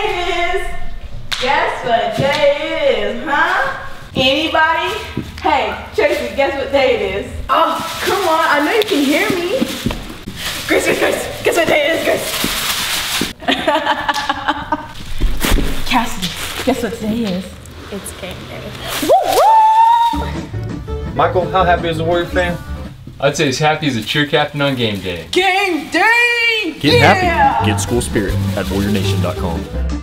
Guess what day it is? Guess what day it is, huh? Anybody? Hey, Tracy, guess what day it is? Oh, come on, I know you can hear me. Grace, Grace, Grace, guess what day it is, Grace? Cassidy, guess what today is? It's game day. Woo woo! Michael, how happy is the Warrior fan? I'd say as happy as a cheer captain on game day. Game day! Get yeah! happy. Get school spirit at warriornation.com.